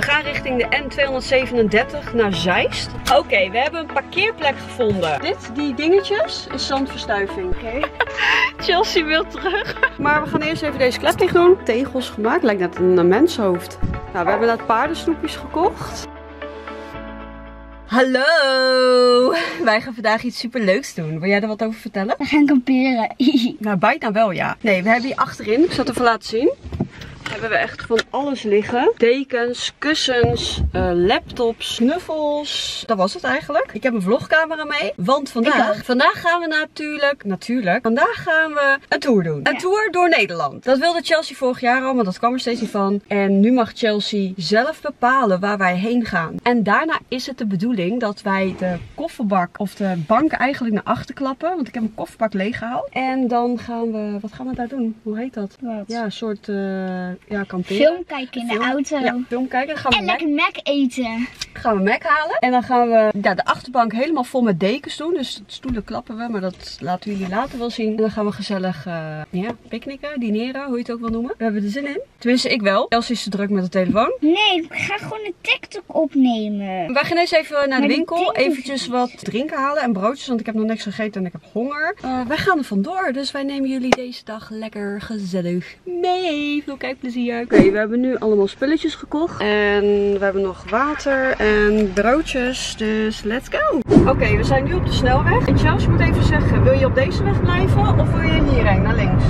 We gaan richting de N237 naar Zeist. Oké, we hebben een parkeerplek gevonden. Dit, die dingetjes, is zandverstuiving. Oké. Chelsea wil terug. Maar we gaan eerst even deze klep dicht doen. Tegels gemaakt, lijkt net een menshoofd. Nou, we hebben net paardensnoepjes gekocht. Hallo! Wij gaan vandaag iets super leuks doen. Wil jij er wat over vertellen? We gaan kamperen. Nou, bijna wel ja. Nee, we hebben hier achterin, ik zal het even laten zien. Hebben we echt van alles liggen. Dekens, kussens, uh, laptops, knuffels. Dat was het eigenlijk. Ik heb een vlogcamera mee. Want vandaag, vandaag gaan we natuurlijk, natuurlijk, vandaag gaan we een tour doen. Een tour door Nederland. Dat wilde Chelsea vorig jaar al, maar dat kwam er steeds niet van. En nu mag Chelsea zelf bepalen waar wij heen gaan. En daarna is het de bedoeling dat wij de kofferbak of de bank eigenlijk naar achter klappen. Want ik heb een kofferbak leeggehaald. En dan gaan we, wat gaan we daar doen? Hoe heet dat? Wat? Ja, een soort, uh, ja, kamperen. Film kijken in de Film- auto. Ja, film kijken. Dan gaan we, En lekker Mac eten. gaan we Mac halen. En dan gaan we ja, de achterbank helemaal vol met dekens doen. Dus de stoelen klappen we, maar dat laten we jullie later wel zien. En dan gaan we gezellig uh, ja, picknicken, dineren, hoe je het ook wil noemen. We hebben er zin in. Tenminste, ik wel. Elsie is te druk met de telefoon. Nee, ga gewoon een TikTok opnemen. Wij gaan eens even naar de winkel. Eventjes wat drinken halen en broodjes. Want ik heb nog niks gegeten en ik heb honger. Eh, wij gaan er vandoor. Dus wij nemen jullie deze dag lekker gezellig mee. Veel kijkplezier. Oké, we hebben nu allemaal spulletjes gekocht. En we hebben nog water en broodjes. Dus let's go. Oké, we zijn nu op de snelweg. En Chelsea moet even zeggen. Wil je op deze weg blijven of wil je hierheen naar links?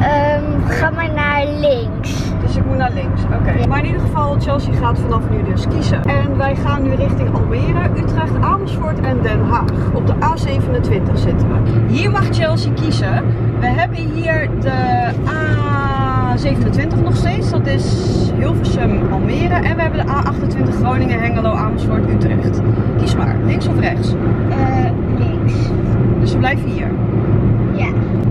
Ehm, ga maar naar links. Moet naar links. Oké. Maar in ieder geval, Chelsea gaat vanaf nu dus kiezen. En wij gaan nu richting Almere, Utrecht, Amersfoort en Den Haag. Op de A27 zitten we. Hier mag Chelsea kiezen. We hebben hier de A27 nog steeds. Dat is Hilversum, Almere. En we hebben de A28 Groningen, Hengelo, Amersfoort, Utrecht. Kies maar, links of rechts. Eh, links. Dus we blijven hier. Ja.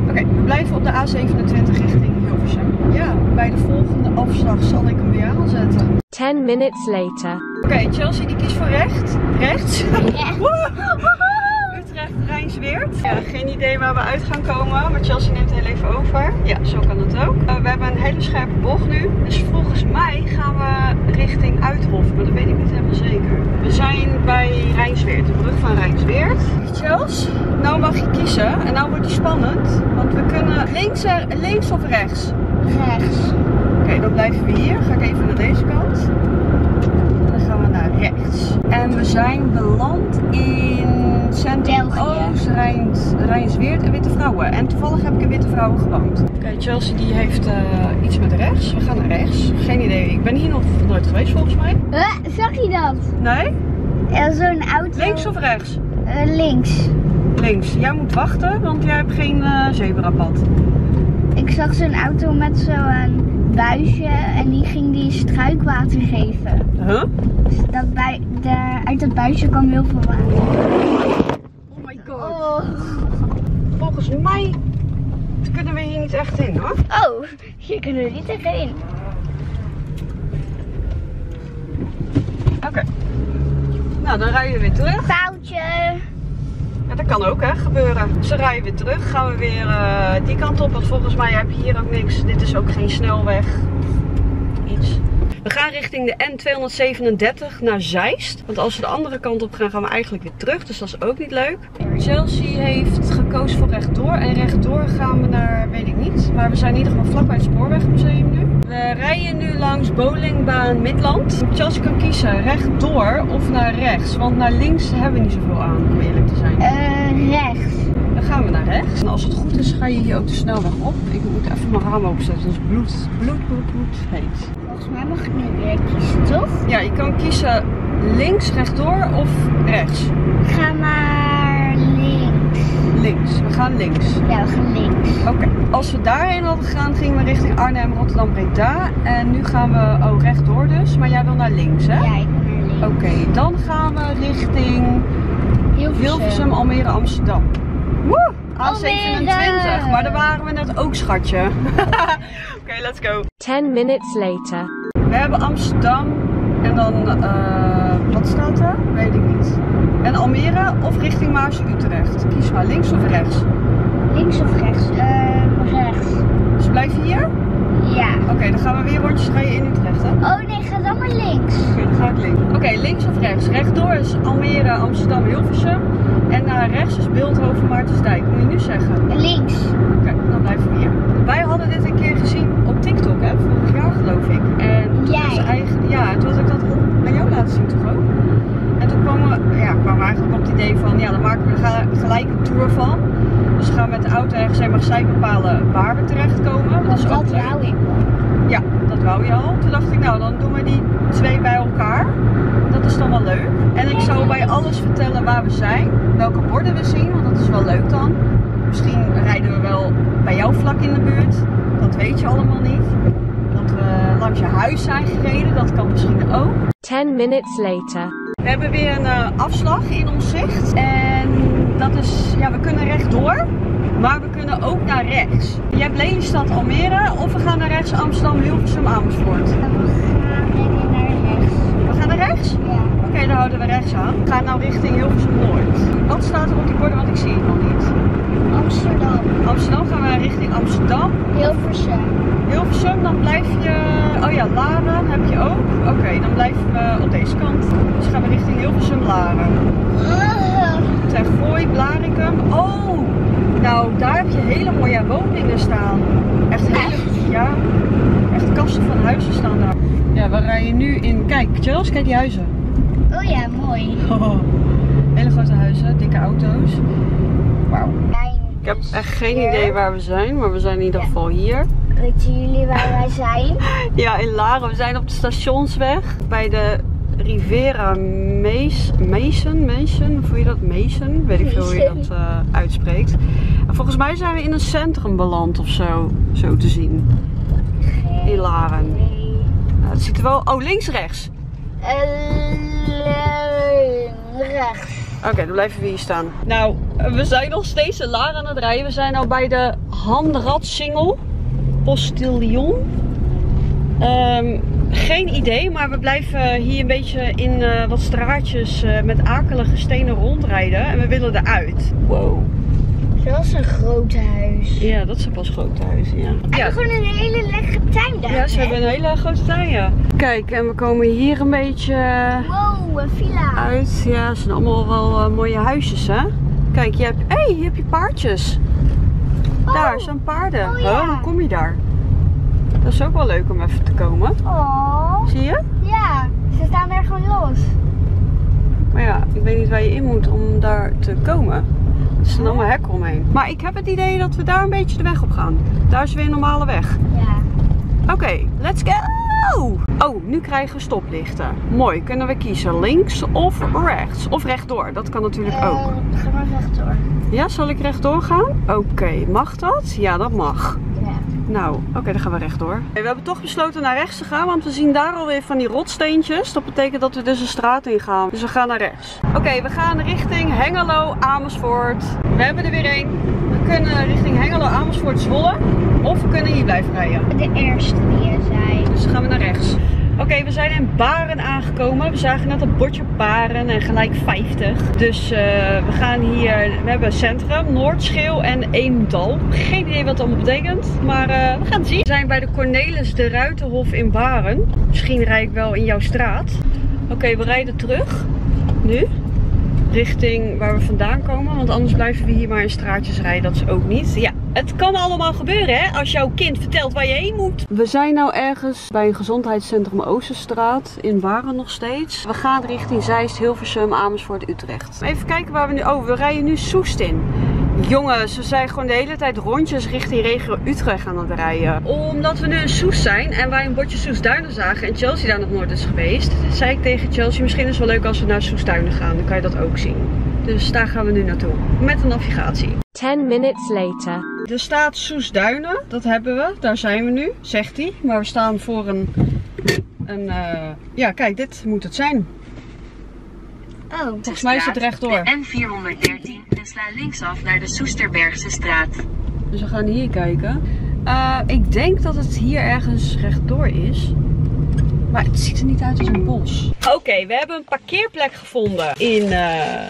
Oké, we blijven op de A27 richting Hilversum. Ja, bij de volgende afslag zal ik hem weer aanzetten. 10 minutes later. Oké, Chelsea die kiest voor recht. Rechts. Ja. Rijnsweert. Ja, geen idee waar we uit gaan komen, maar Chelsea neemt heel even over. Ja, zo kan het ook. Eh, we hebben een hele scherpe bocht nu. Dus volgens mij gaan we richting Uithof, maar dat weet ik niet helemaal zeker. We zijn bij Rijnsweert, de brug van Rijnsweert. Chels, nou mag je kiezen en nou wordt het spannend, want we kunnen links, er- links of rechts. Rechts. Oké, dan blijven we hier. Ga ik even naar deze kant. En dan gaan we naar rechts. En we zijn beland in Centrum België. Oost, Rijns, Rijnsweert en Witte Vrouwen. En toevallig heb ik in Witte Vrouwen gewoond. Oké, Chelsea die heeft eh, iets met rechts. We gaan naar rechts. Geen idee. Ik ben hier nog nooit geweest volgens mij. Eh, zag je dat? Nee? Er zo'n auto. Links of rechts? Eh, links. Links. Jij moet wachten, want jij hebt geen eh zebrapad. Ik zag zo'n auto met zo'n buisje en die ging die struikwater geven. Huh? Dus dat bui de, uit dat buisje kwam heel veel water. Oh my god. Oh. Volgens mij kunnen we hier niet echt in hoor. Oh, hier kunnen we niet tegenin. Oké. Nou, dan rijden we weer terug. Foutje. Dat kan ook hè, gebeuren. Ze rijden weer terug, gaan we weer eh, die kant op. Want volgens mij heb je hier ook niks. Dit is ook geen snelweg. Iets. We gaan richting de N237 naar Zeist. Want als we de andere kant op gaan, gaan we eigenlijk weer terug. Dus dat is ook niet leuk. Chelsea heeft gekozen voor rechtdoor. En rechtdoor gaan we naar, weet ik niet. Maar we zijn in ieder geval vlakbij het Spoorwegmuseum nu. We rijden nu langs bowlingbaan Midland. Chelsea kan kiezen rechtdoor of naar rechts. Want naar links hebben we niet zoveel aan, om eerlijk te zijn. Eh, rechts. Dan gaan we naar rechts. En als het goed is, ga je hier ook de snelweg op. Ik moet even mijn raam openzetten. Het is bloed, bloed, bloed, bloed heet. Volgens mij mag ik nu weer kiezen, toch? Ja, je kan kiezen links, rechtdoor of rechts. Ga maar links. Links. We gaan links. Ja, we gaan links. Oké. Als we daarheen hadden gegaan, gingen we richting Arnhem, Rotterdam, Breda. En nu gaan we, oh, rechtdoor dus. Maar jij wil naar links, hè? Ja, ik wil naar links. Oké, dan gaan we richting Hilversum. Hilversum, Almere, Amsterdam. Woe! A27, Almere. maar daar waren we net ook, schatje. Oké, let's go. 10 minutes later. We hebben Amsterdam en dan, eh, wat staat er? Weet ik niet. En Almere of richting Maarsen-Utrecht. Kies maar, links of rechts. Links of rechts? Eh, rechts. Dus blijf hier. Oké, dan gaan we weer rondjes rijden in Utrecht, hè? Oh nee, ga dan maar links. Oké, links of rechts? Rechtdoor is Almere, Amsterdam, Hilversum. En naar rechts is Beeldhoven, Maartensdijk. Moet je nu zeggen? Links. Oké, dan blijven we hier. Wij hadden dit een keer gezien op TikTok, hè? Vorig jaar geloof ik. En toen Jij? was ja, toen had ik dat aan jou laten zien toch ook? En toen kwamen we, ja, kwamen we eigenlijk op het idee van, ja, dan maken we er ga- gelijk een tour van. Dus we gaan met de auto ergens heen, mag zij bepalen waar we terechtkomen. Dat is ook wou ik. Ja, dat wou je al. Toen dacht ik, nou dan doen we die twee bij elkaar. Dat is dan wel leuk. En ik zal bij alles vertellen waar we zijn. Welke borden we zien, want dat is wel leuk dan. Misschien rijden we wel bij jou vlak in de buurt. Dat weet je allemaal niet. Dat we langs je huis zijn gereden, dat kan misschien ook. 10 minutes later. We hebben weer een eh, afslag in ons zicht. En dat is, ja, we kunnen rechtdoor. Maar we kunnen ook naar rechts. Je hebt Lelystad, Almere. Of we gaan naar rechts Amsterdam, Hilversum, Amersfoort even naar rechts. We gaan naar rechts? Ja. Oké, dan houden we rechts aan. We gaan nou richting Hilversum Noord. Wat staat er op die borden? Want ik zie het nog niet. Amsterdam. Amsterdam gaan we richting Amsterdam. Hilversum. Hilversum, dan blijf je... Oh ja, Laren heb je ook. Oké, dan blijven we op deze kant. Dus gaan we richting Hilversum, Laren. Tergooi, Blarikum. Oh, nou daar heb je hele mooie woningen staan. Echt hele... Ja, echt kasten van huizen staan daar. Ja, we rijden nu in... Kijk, Charles, kijk die huizen. Oh ja, mooi. Oh, hele grote huizen, dikke auto's. Wauw. Ik heb echt geen idee waar we zijn, maar we zijn in ieder geval hier. Weten jullie waar wij zijn? Ja, in Laren. We zijn op de stationsweg bij de Rivera Mees, Mason. Mason, hoe voel je dat? Mason? Weet ik veel hoe je dat eh, uitspreekt. En volgens mij zijn we in een centrum beland of zo, zo te zien. In Laren. Nee. Nou, het ziet er wel... Oh, links, rechts. Eh, rechts. Oké, dan blijven we hier staan. Nou, we zijn nog steeds Laren aan het rijden. We zijn nou bij de Handradsingel. Postillon. Ehm, geen idee, maar we blijven hier een beetje in eh, wat straatjes eh, met akelige stenen rondrijden. En we willen eruit. Wow. Dat is een groot huis. Ja, dat zijn pas grote huizen, ja. En Ja, gewoon een hele lekkere tuin daar. ja ze hebben een hele grote tuin, ja. Kijk, en we komen hier een beetje Wow, een villa. uit. Ja, het zijn allemaal wel eh, mooie huisjes, hè? Kijk, je hebt... Hé, hey, hier heb je paardjes. Daar zijn paarden. Oh, ja. hoe kom je daar? Dat is ook wel leuk om even te komen. Oh, Zie je? ja. Ze staan er gewoon los. Maar ja, ik weet niet waar je in moet om daar te komen. Er staan allemaal hekken omheen. Maar ik heb het idee dat we daar een beetje de weg op gaan. Daar is weer een normale weg. Ja. Oké, let's go! Oh, nu krijgen we stoplichten. Mooi, kunnen we kiezen links of rechts? Of rechtdoor, dat kan natuurlijk ook. Eh, ga maar rechtdoor. Ja, zal ik rechtdoor gaan? Oké, mag dat? Ja, dat mag. Ja. Nou, oké, dan gaan we rechtdoor. We hebben toch besloten naar rechts te gaan, want we zien daar alweer van die rotsteentjes. Dat betekent dat we dus een straat in gaan. Dus we gaan naar rechts. Oké, we gaan richting Hengelo, Amersfoort. We hebben er weer één. We kunnen richting Hengelo, Amersfoort, Zwolle. Of we kunnen hier blijven rijden. De eerste die je zei. Dus gaan we naar rechts. Oké, we zijn in Baren aangekomen. We zagen net een bordje Baren en gelijk 50. Dus eh, we gaan hier, we hebben Centrum, Noordschil en Eemdal. Geen idee wat het allemaal betekent, maar eh, we gaan het zien. We zijn bij de Cornelis de Ruitenhof in Baren. Misschien rijd ik wel in jouw straat. Oké, we rijden terug. Nu. Richting waar we vandaan komen. Want anders blijven we hier maar in straatjes rijden. Dat is ook niet. Ja, het kan allemaal gebeuren hè. Als jouw kind vertelt waar je heen moet. We zijn nou ergens bij een gezondheidscentrum Oosterstraat. In Waren nog steeds. We gaan richting Zeist, Hilversum, Amersfoort, Utrecht. Even kijken waar we nu... Oh, we rijden nu Soest in. Jongens, we zijn gewoon de hele tijd rondjes richting regio Utrecht aan het rijden. Omdat we nu in Soest zijn en wij een bordje Soestduinen zagen en Chelsea daar nog nooit is geweest, zei ik tegen Chelsea, misschien is het wel leuk als we naar Soestduinen gaan. Dan kan je dat ook zien. Dus daar gaan we nu naartoe. Met de navigatie. 10 minutes later. Er staat Soestduinen, dat hebben we. Daar zijn we nu, zegt hij. Maar we staan voor een... een eh, ja, kijk, dit moet het zijn. Oh. Volgens mij is het rechtdoor. De N413 en sla linksaf naar de Soesterbergse straat. Dus we gaan hier kijken. Eh, ik denk dat het hier ergens rechtdoor is. Maar het ziet er niet uit als een bos. Oké, we hebben een parkeerplek gevonden in eh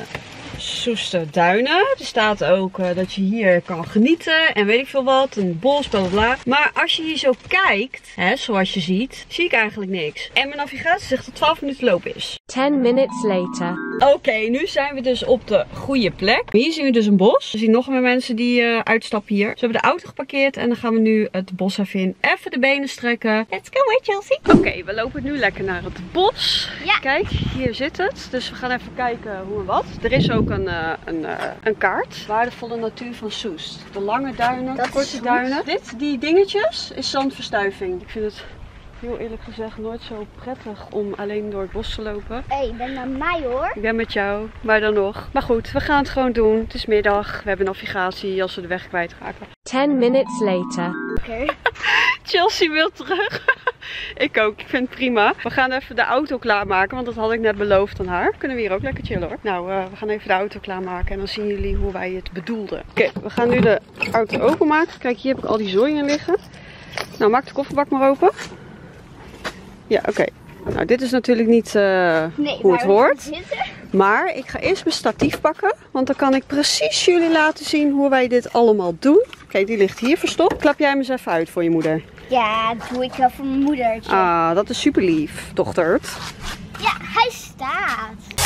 Soesterduinen. Er staat ook eh, dat je hier kan genieten en weet ik veel wat. Een bos, bla bla bla. Maar als je hier zo kijkt, hè, zoals je ziet, zie ik eigenlijk niks. En mijn navigatie zegt dat 12 minuten lopen is. 10 minutes later. Oké, nu zijn we dus op de goede plek. Hier zien we dus een bos. We zien nog meer mensen die eh, uitstappen hier. Ze hebben de auto geparkeerd en dan gaan we nu het bos even in. Even de benen strekken. Let's go, hè Chelsea. Oké, we lopen nu lekker naar het bos. Ja. Kijk, hier zit het. Dus we gaan even kijken hoe en wat. Er is ook een, eh, een, eh, een kaart. Waardevolle natuur van Soest. De lange duinen, Dat de korte duinen. Dit, die dingetjes, is zandverstuiving. Ik vind het heel eerlijk gezegd nooit zo prettig om alleen door het bos te lopen. Hé, hey, ben naar mij hoor. Ik ben met jou, maar dan nog. Maar goed, we gaan het gewoon doen. Het is middag, we hebben navigatie als we de weg kwijtraken. 10 minutes later. Oké. Chelsea wil terug. ik ook, ik vind het prima. We gaan even de auto klaarmaken, want dat had ik net beloofd aan haar. Kunnen we hier ook lekker chillen hoor. Nou, eh, we gaan even de auto klaarmaken en dan zien jullie hoe wij het bedoelden. Oké, we gaan nu de auto openmaken. Kijk, hier heb ik al die zooi in liggen. Nou, maak de kofferbak maar open. Ja, oké. Nou, dit is natuurlijk niet eh, Nee, hoe het hoort. Maar ik ga eerst mijn statief pakken. Want dan kan ik precies jullie laten zien hoe wij dit allemaal doen. Kijk, die ligt hier verstopt. Klap jij hem eens even uit voor je moeder. Ja, dat doe ik wel voor mijn moedertje. Ah, dat is super lief, dochtert. Ja, hij staat.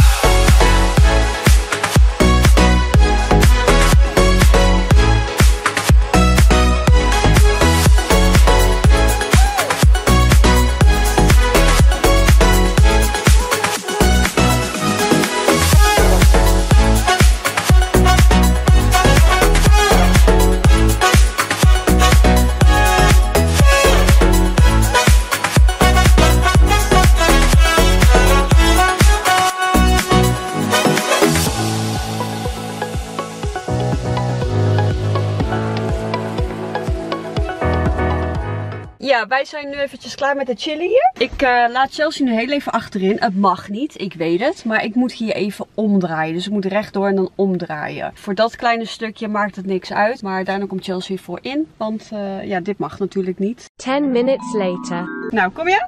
Wij zijn nu eventjes klaar met het chillen hier. Ik eh, laat Chelsea nu heel even achterin. Het mag niet, ik weet het. Maar ik moet hier even omdraaien. Dus ik moet rechtdoor en dan omdraaien. Voor dat kleine stukje maakt het niks uit. Maar daarna komt Chelsea voor in. Want eh, ja, dit mag natuurlijk niet. 10 minutes later. Nou, kom je?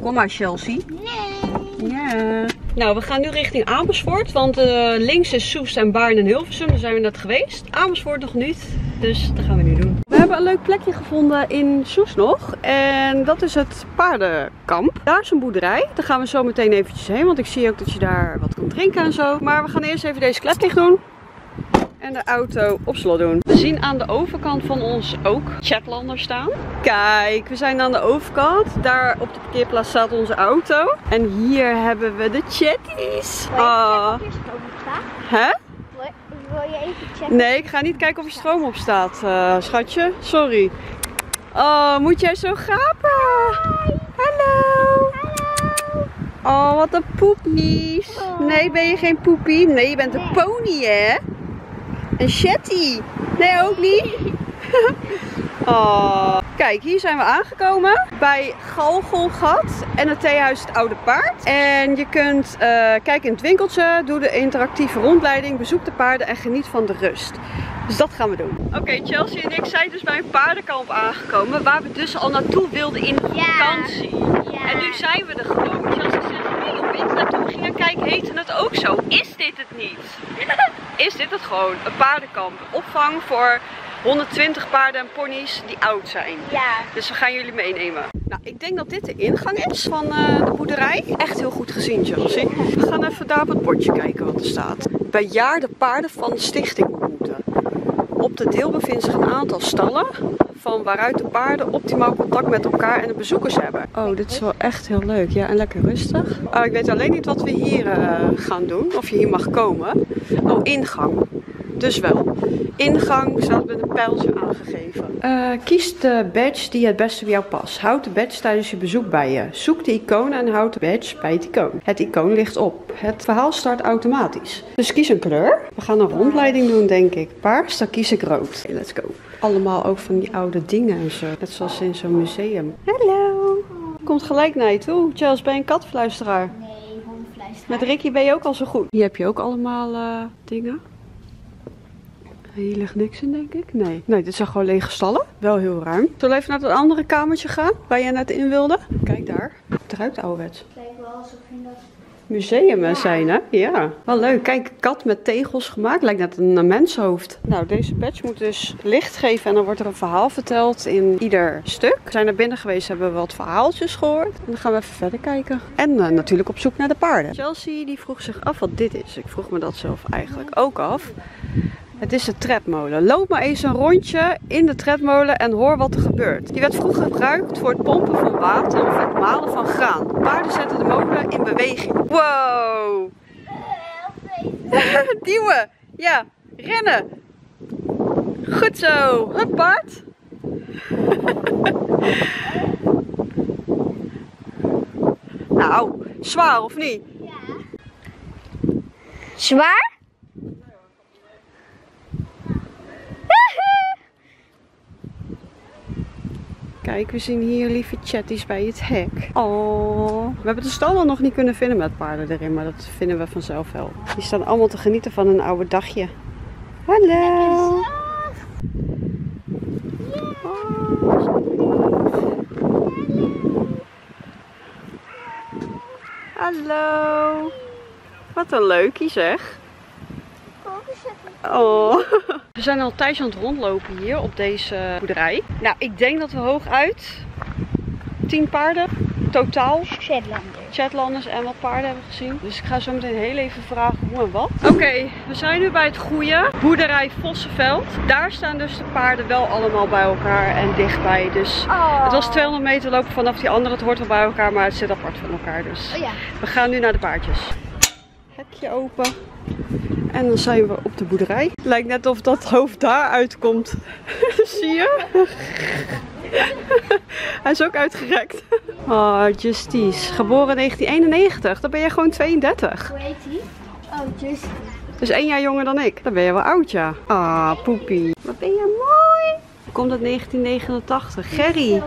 Kom maar, Chelsea. Nee. Ja. Nou, we gaan nu richting Amersfoort. Want eh, links is Soest en Baarn en Hilversum. Daar zijn we net geweest. Amersfoort nog niet. Dus dat gaan we nu doen. We hebben een leuk plekje gevonden in Soest nog. En dat is het paardenkamp. Daar is een boerderij. Daar gaan we zo meteen eventjes heen. Want ik zie ook dat je daar wat kan drinken en zo. Maar we gaan eerst even deze klep dicht doen. En de auto op slot doen. We zien aan de overkant van ons ook Chatlander staan. Kijk, we zijn aan de overkant. Daar op de parkeerplaats staat onze auto. En hier hebben we de chatties. Ah. Hè? Wil, je even checken? Nee, ik ga niet kijken of er stroom op staat, eh, schatje. Sorry. Oh, moet jij zo gapen? Hallo. Hallo. Oh, wat een poepies. Oh. Nee, ben je geen poepie? Nee, je bent een pony, hè? Een chatty. Nee, ook niet. Oh. Kijk, hier zijn we aangekomen bij Galgolgat en het theehuis Het Oude Paard. En je kunt eh, kijken in het winkeltje, doe de interactieve rondleiding, bezoek de paarden en geniet van de rust. Dus dat gaan we doen. Oké, Chelsea en ik zijn dus bij een paardenkamp aangekomen, waar we dus al naartoe wilden in de Ja. vakantie. Ja. En nu zijn we er gewoon. Chelsea zegt, nee, op internet toen we gingen kijken heette het ook zo. Is dit het niet? Is dit het gewoon? Een paardenkamp. Opvang voor 120 paarden en ponies die oud zijn. Ja. Dus we gaan jullie meenemen. Nou, ik denk dat dit de ingang is van eh, de boerderij. Echt heel goed gezien, Chelsea. We gaan even daar op het bordje kijken wat er staat. Bejaarde paarden van de stichting ontmoeten. Op de deel bevinden zich een aantal stallen van waaruit de paarden optimaal contact met elkaar en de bezoekers hebben. Oh, dit is wel echt heel leuk. Ja, en lekker rustig. Oh, ik weet alleen niet wat we hier eh, gaan doen. Of je hier mag komen. Oh, ingang. Dus wel. Ingang staat met een pijltje aangegeven. Eh, kies de badge die het beste bij jou past. Houd de badge tijdens je bezoek bij je. Zoek de icoon en houd de badge bij het icoon. Het icoon ligt op. Het verhaal start automatisch. Dus kies een kleur. We gaan een rondleiding doen, denk ik. Paars, dan kies ik rood. Let's go. Allemaal ook van die oude dingen en zo. Net zoals in zo'n museum. Hallo. Komt gelijk naar je toe. Charles, ben je een katfluisteraar? Nee, hondenfluisteraar. Met Ricky ben je ook al zo goed. Hier heb je ook allemaal eh, dingen. Hier ligt niks in, denk ik. Nee. Nee, dit zijn gewoon lege stallen. Wel heel ruim. Zullen we even naar het andere kamertje gaan? Waar jij net in wilde? Kijk daar. Het ruikt ouderwets. Het lijkt wel alsof je dat museumen zijn, hè? Ja. Wel leuk. Kijk, kat met tegels gemaakt. Lijkt net een eh, menshoofd. Nou, deze badge moet dus licht geven en dan wordt er een verhaal verteld in ieder stuk. We zijn naar binnen geweest, hebben we wat verhaaltjes gehoord. En dan gaan we even verder kijken. En eh, natuurlijk op zoek naar de paarden. Chelsea die vroeg zich af wat dit is. Ik vroeg me dat zelf eigenlijk ook af. Het is de tredmolen. Loop maar eens een rondje in de tredmolen en hoor wat er gebeurt. Die werd vroeger gebruikt voor het pompen van water of het malen van graan. Paarden zetten de molen in beweging. Wow! Duwen! Ja, rennen! Goed zo! Hup, paard! nou, zwaar of niet? Zwaar? Kijk, we zien hier lieve chatties bij het hek. Oh, we hebben de stallen nog niet kunnen vinden met paarden erin, maar dat vinden we vanzelf wel. Die staan allemaal te genieten van een oude dagje. Hallo! Hallo! Wat een leukie zeg. Oh. We zijn al tijdens aan het rondlopen hier op deze boerderij. Nou, ik denk dat we hooguit 10 paarden totaal, Shetlander. Shetlanders en wat paarden hebben gezien. Dus ik ga zo meteen heel even vragen hoe en wat. Oké, we zijn nu bij het goede boerderij Vossenveld. Daar staan dus de paarden wel allemaal bij elkaar en dichtbij. Dus Oh. het was 200 meter lopen vanaf die andere. Het hoort wel bij elkaar, maar het zit apart van elkaar. Dus Oh ja. we gaan nu naar de paardjes. Hekje open. En dan zijn we op de boerderij. Lijkt net of dat hoofd daar uitkomt. Zie je? Hij is ook uitgerekt. Oh, Justice. Geboren in 1991. Dan ben je gewoon 32. Hoe heet die? Oh, just. Dus één jaar jonger dan ik. Dan ben je wel oud, ja. Ah, poepie. Wat ben je mooi. Komt uit 1989. Gerry.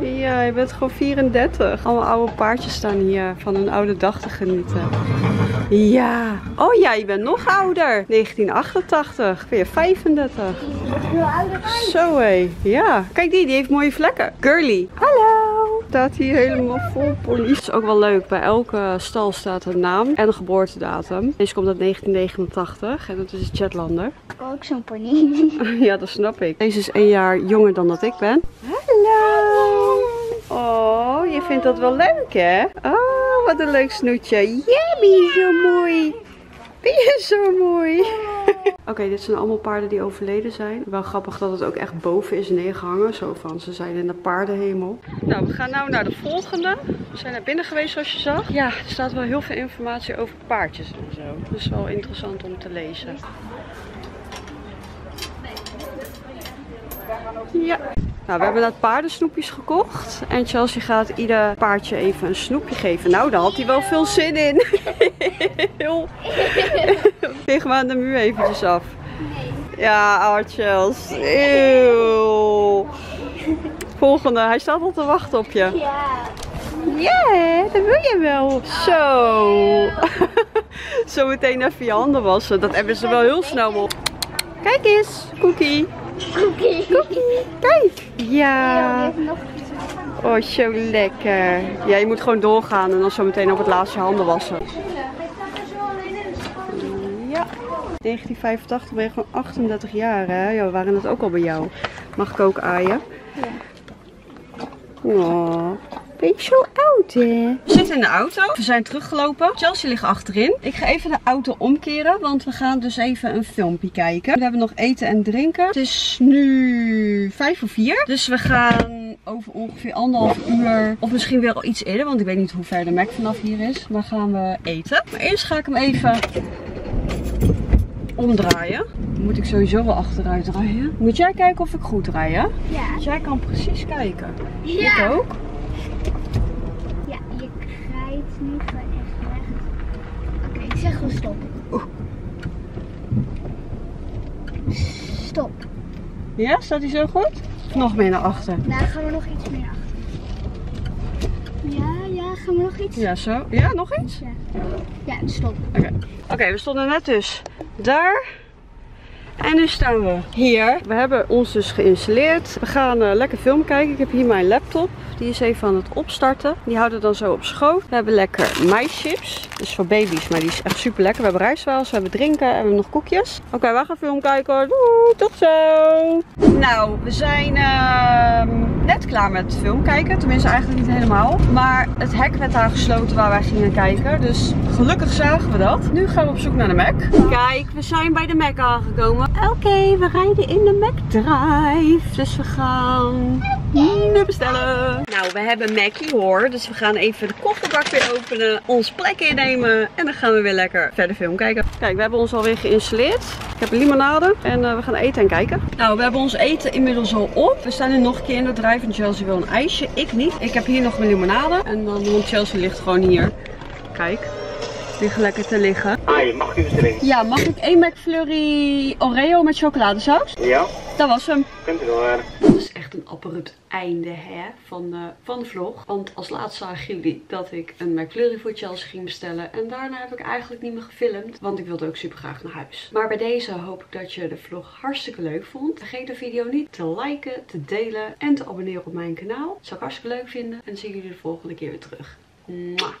Ja, je bent gewoon 34. Allemaal oude paardjes staan hier van een oude dag te genieten. Ja. Oh ja, je bent nog ouder. 1988. Ben je 35. Hoe ouder? Zo hé. Ja. Kijk die, die heeft mooie vlekken. Girly. Hallo. Staat hier helemaal vol politie. is ook wel leuk. Bij elke stal staat een naam en een geboortedatum. Deze komt uit 1989 en dat is een Chatlander. Ook zo'n pony. Ja, dat snap ik. Deze is een jaar jonger dan dat ik ben. Hallo. Oh, je vindt dat wel leuk, hè? Oh, wat een leuk snoetje. Yummy, zo mooi. Ben je zo mooi? Oké, dit zijn allemaal paarden die overleden zijn. Wel grappig dat het ook echt boven is neergehangen. Zo van, ze zijn in de paardenhemel. Nou, we gaan nu naar de volgende. We zijn naar binnen geweest, zoals je zag. Ja, er staat wel heel veel informatie over paardjes en zo. Is wel interessant om te lezen. Ja. Nou, we hebben net paardensnoepjes gekocht. En Chelsea gaat ieder paardje even een snoepje geven. Nou, daar had hij wel veel zin in. Veeg maar aan de muur eventjes af. Ja, oh Chels. Eeuw. Volgende, hij staat al te wachten op je. Ja. Ja, dat wil je wel. Zo. Zo meteen even je handen wassen. Dat hebben ze wel heel snel op. Kijk eens, Cookie. Cookie. Kijk. Ja, Ja. Oh, zo lekker. Ja, je moet gewoon doorgaan en dan zo meteen op het laatste handen wassen. Ja. 1985 ben je gewoon 38 jaar, hè? Ja, we waren het ook al bij jou. Mag ik ook aaien? Oh, ben zo oud, hè? We zitten in de auto. We zijn teruggelopen. Chelsea ligt achterin. Ik ga even de auto omkeren, want we gaan dus even een filmpje kijken. We hebben nog eten en drinken. Het is nu vijf voor vier. Dus we gaan over ongeveer anderhalf uur, of misschien wel iets eerder, want ik weet niet hoe ver de Mac vanaf hier is. Maar gaan we eten. Maar eerst ga ik hem even omdraaien. Dan moet ik sowieso wel achteruit draaien. Moet jij kijken of ik goed rij, hè? Ja. Jij kan precies kijken. Ik Ja. ook. Ja, je krijgt nu gewoon echt recht. Oké, ik zeg gewoon stop. Oeh. Stop. Ja, staat hij zo goed? Of nog meer naar achter? Nou, gaan we nog iets meer achter. Ja, ja, gaan we nog iets? Ja, zo. Ja, nog iets? Ja, stop. Oké. Oké, we stonden net dus daar. En nu staan we hier. We hebben ons dus geïnstalleerd. We gaan uh, lekker film kijken. Ik heb hier mijn laptop. Die is even aan het opstarten. Die houden we dan zo op schoot. We hebben lekker maischips. Dus voor baby's, maar die is echt super lekker. We hebben rijstwaals, we hebben drinken en we hebben nog koekjes. Oké, we gaan film kijken. Doei, tot zo. Nou, we zijn uh, net klaar met film kijken. Tenminste, eigenlijk niet helemaal. Maar het hek werd daar gesloten waar wij gingen kijken. Dus gelukkig zagen we dat. Nu gaan we op zoek naar de Mac. Kijk, we zijn bij de Mac aangekomen. Oké, we rijden in de Mac Drive. Dus we gaan nu bestellen. Nou, we hebben Mackie hoor. Dus we gaan even de kofferbak weer openen. Ons plek innemen. En dan gaan we weer lekker verder film kijken. Kijk, we hebben ons alweer geïnstalleerd. Ik heb een limonade. En uh, we gaan eten en kijken. Nou, we hebben ons eten inmiddels al op. We staan nu nog een keer in de drive. En Chelsea wil een ijsje. Ik niet. Ik heb hier nog mijn limonade. En dan, want Chelsea ligt gewoon hier. Kijk. Liggen lekker te liggen. Hi, mag ik u drinken? Ja, mag ik één McFlurry Oreo met chocoladesaus? Ja, Dat was hem. kunt u door. Dat is echt een abrupt einde hè, van, de, van de vlog. Want als laatste zagen jullie dat ik een McFlurry voor Chelsea ging bestellen. En daarna heb ik eigenlijk niet meer gefilmd. Want ik wilde ook super graag naar huis. Maar bij deze hoop ik dat je de vlog hartstikke leuk vond. Vergeet de video niet te liken, te delen en te abonneren op mijn kanaal. Dat zou ik hartstikke leuk vinden. En dan zie ik jullie de volgende keer weer terug. Mwah.